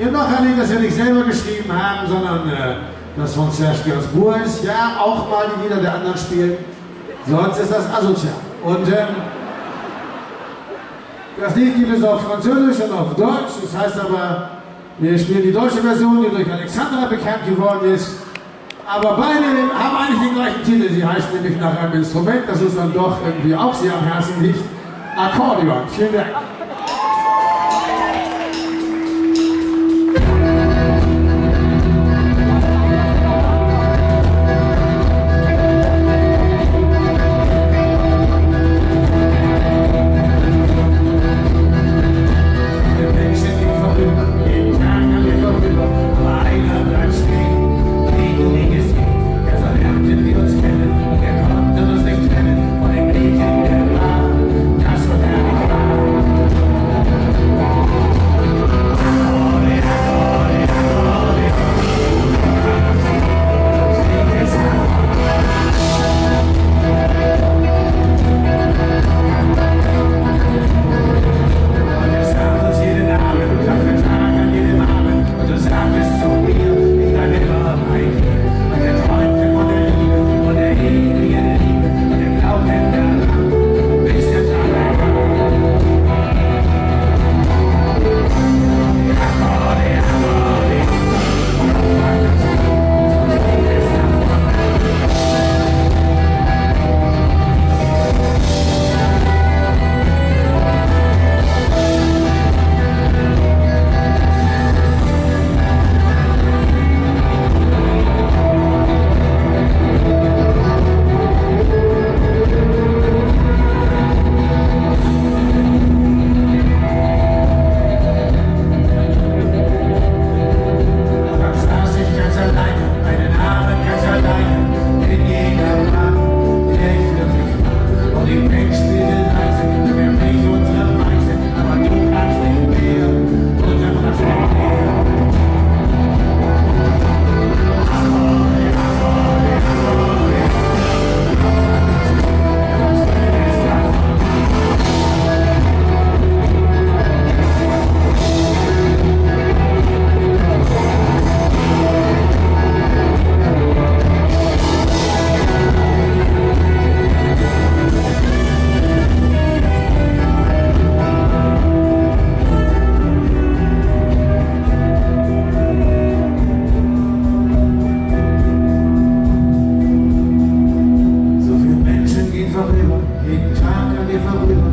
Ihr noch ein Lied, das wir nicht selber geschrieben haben, sondern äh, das von Serge Gainsbourg ist. Ja, auch mal die Lieder der anderen spielen. Sonst ist das asozial. Und ähm, das Lied gibt es auf Französisch und auf Deutsch. Das heißt aber, wir spielen die deutsche Version, die durch Alexandra bekannt geworden ist. Aber beide haben eigentlich den gleichen Titel. Sie heißt nämlich nach einem Instrument, das uns dann doch irgendwie auch sehr am Herzen liegt. Akkordeon. Vielen Dank. Big time, if I will.